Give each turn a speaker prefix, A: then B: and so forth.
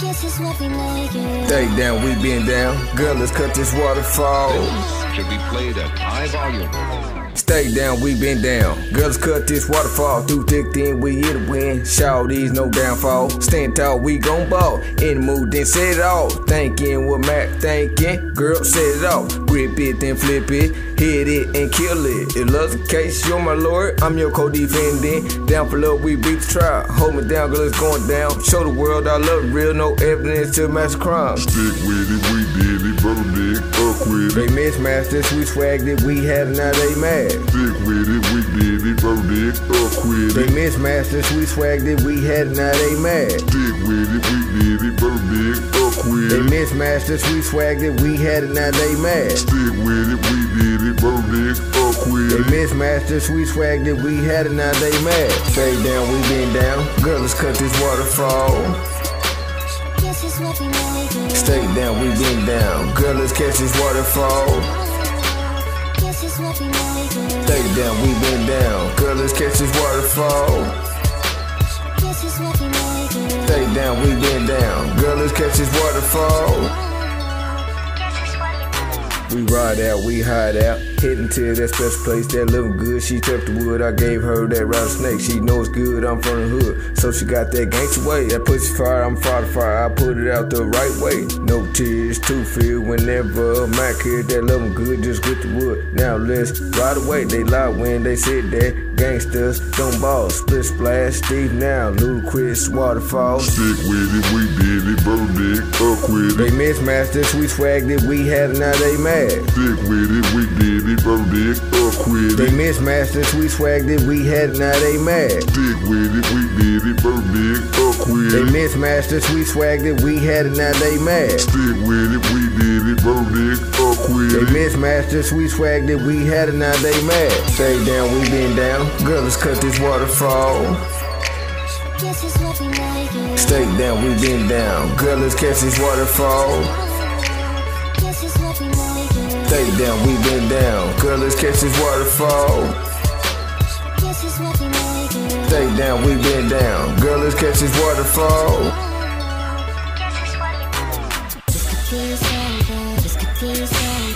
A: Guess it's what we make it.
B: Stay down, we been down. Girl, let's cut this waterfall.
C: should be played at high volume.
B: Stay down, we been down. Girls cut this waterfall through thick thin, we hit a win. Shout these, no downfall. Stand tall, we gon' ball. In the mood, then set it off. Thinking what Mac thinking. Girl, set it off. Grip it, then flip it. Hit it and kill it. It loves the case, you're my lord. I'm your co-defending. Down for love, we beat the trial. Hold me down, girl, it's going down. Show the world I love real, no evidence to match crime.
D: Stick with it, we did it, brother dick, up with it.
B: They mismatched this, we swagged it, we had it, now they mad.
D: Stick with it, we did it, brother dick, up with
B: They mismatched this, we swagged it, we had it, now they mad.
D: Stick with it, we did it, brother dick, up with
B: They mismatched this, we swagged it, we had it, now they mad.
D: Stick with it, we did it, brother dick, up
B: They
D: with it.
B: mismatched this, we swagged it, we had it, now they mad. Stay down, we been down. Girl, let's cut this waterfall.
A: Guess it's what we make it.
B: Stay down, we been down. Girl, let's catch this waterfall.
A: Guess it's what we make it.
B: Stay down, we been down. Girl, let's catch this waterfall.
A: Guess it's what we make.
B: Stay down, we been down. Girl, let's catch this waterfall. We ride out, we hide out. Heading to that special place that living good. She took the wood, I gave her that rattlesnake. She knows good, I'm from the hood. So she got that gangster way. That pussy fire, I'm fire to fire. I put it out the right way. No tears to feel whenever Mac hear that loving good, just with the wood. Now let's ride away. They lie when they sit there. Gangsters don't ball. Split splash, Steve now. Ludacris, waterfall.
D: Stick with it, we did up with
B: They
D: it.
B: mismatched this, we swagged it, we had it, now they mad.
D: Stick with it, we did it, brother dick, up with it.
B: They mismatched this, we swagged it, we had it, now they mad.
D: Stick with it, we did it, brother dick, up with it.
B: They mismatched this, we swagged it, we had it, now they mad.
D: Stick with it, we did it, brother dick, up with it.
B: They mismatched this, we swagged it, we had it, now they mad. Stay down, we been down. Girl, let's cut this waterfall. Stay down, we been down. Girl, let's catch this waterfall.
A: Guess it's what we make it.
B: Stay down, we been down. Girl, let's catch this waterfall.
A: Guess it's what we make it.
B: Stay down, we been down. Girl, let's catch this waterfall.
A: This could be something. This